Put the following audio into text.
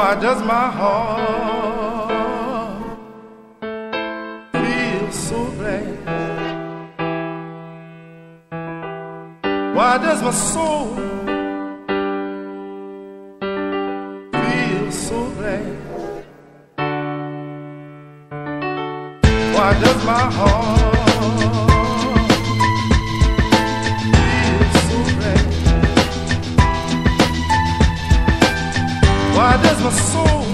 Why does my heart feel so glad? Why does my soul feel so glad? Why does my heart guardas meu sua